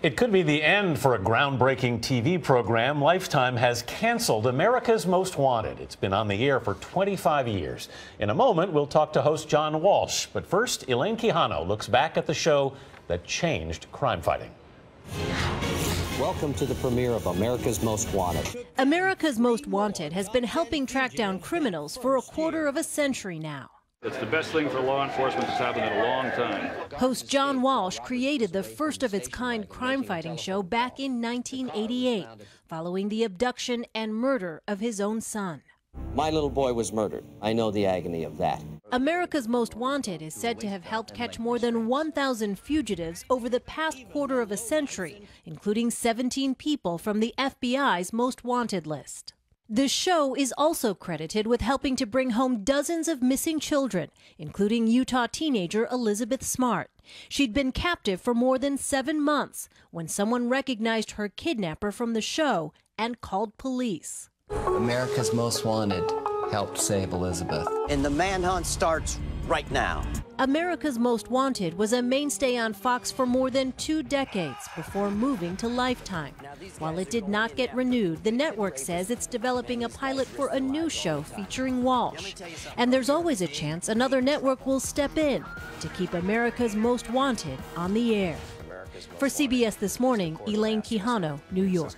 It could be the end for a groundbreaking TV program. Lifetime has canceled America's Most Wanted. It's been on the air for 25 years. In a moment, we'll talk to host John Walsh. But first, Elaine Quijano looks back at the show that changed crime fighting. Welcome to the premiere of America's Most Wanted. America's Most Wanted has been helping track down criminals for a quarter of a century now. It's the best thing for law enforcement that's happened in a long time. Host John Walsh created the first of its kind crime fighting show back in 1988, following the abduction and murder of his own son. My little boy was murdered. I know the agony of that. America's Most Wanted is said to have helped catch more than 1,000 fugitives over the past quarter of a century, including 17 people from the FBI's Most Wanted list. The show is also credited with helping to bring home dozens of missing children, including Utah teenager Elizabeth Smart. She'd been captive for more than seven months when someone recognized her kidnapper from the show and called police. America's Most Wanted helped save Elizabeth. And the manhunt starts right now. America's Most Wanted was a mainstay on Fox for more than two decades before moving to Lifetime. While it did not get renewed, the network says it's developing a pilot for a new show featuring Walsh. And there's always a chance another network will step in to keep America's Most Wanted on the air. For CBS This Morning, Elaine Quijano, New York.